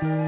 Let's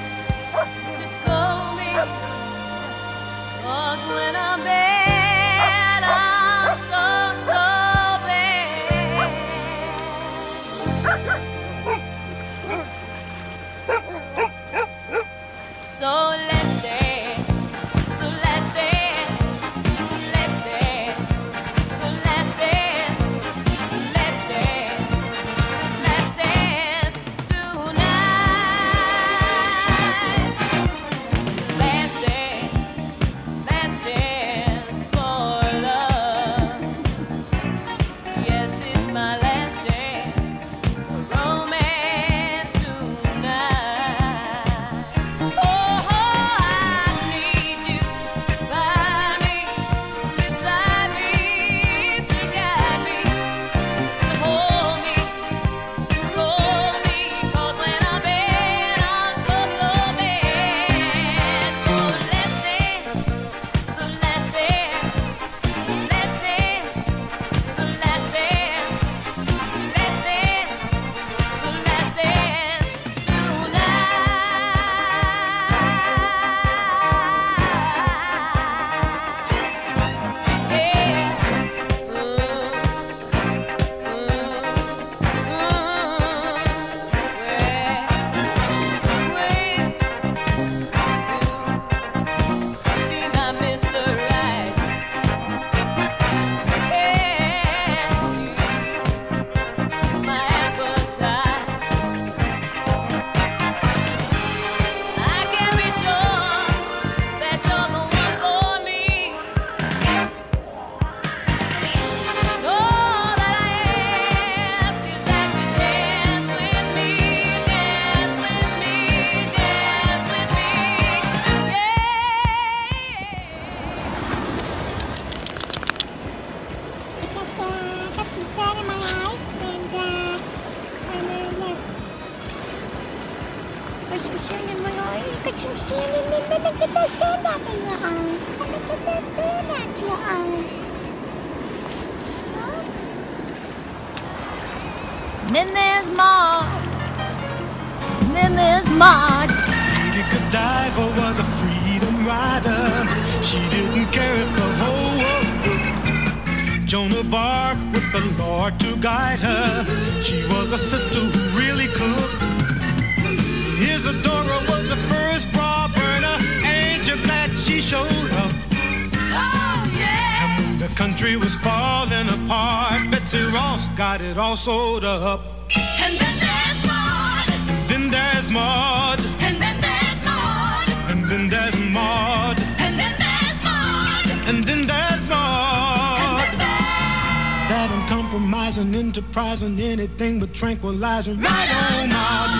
Got some sand in it. Look at that sand out in your eye. Look at that sand out your eye. And then there's Maude. And then there's Maude. Lady Godiva was a freedom rider. She didn't care if the whole world looked. Joan of Arc with the Lord to guide her. She was a sister who really cooked. Isadora was the first country was falling apart, Betsy Ross got it all sewed up. And then there's Maude. Then there's Maude, And then there's Maude. and then there's Maude, And then there's Maude. and then there's Maude. And then there's That uncompromising, enterprising, anything but tranquilizing. Right on, Maude.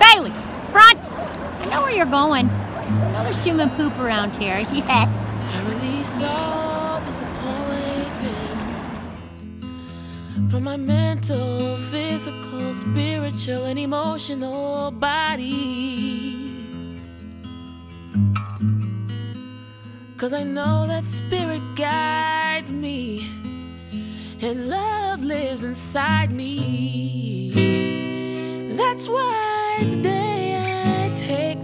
Bailey, front! I know where you're going. Know there's human poop around here. Yes. I release all disappointment from my mental, physical, spiritual, and emotional bodies. Cause I know that spirit guides me, and love lives inside me. That's why today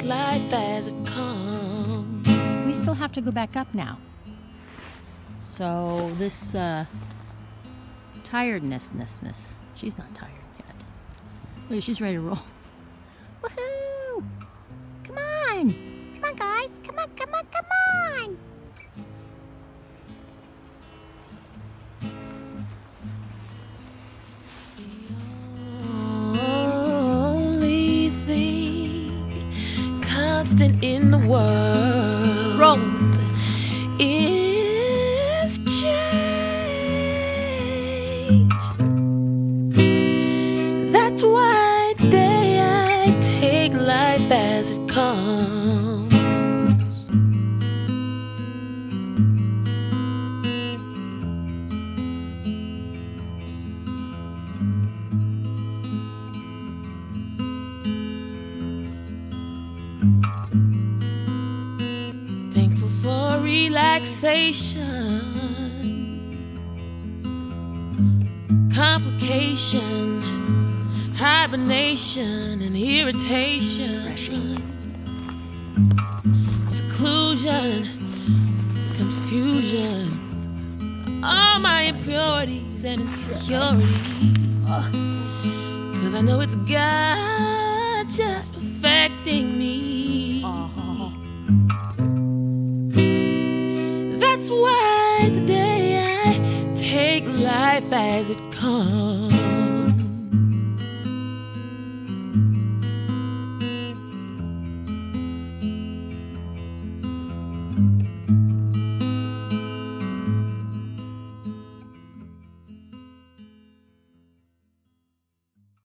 life as it comes. We still have to go back up now. So this uh, tirednessness, she's not tired yet. Wait, she's ready to roll. Constant in the world Roll. is change. That's why relaxation, complication, hibernation, and irritation, seclusion, confusion, all my impurities and insecurities. Cause I know it's God just perfecting me. Take life as it comes.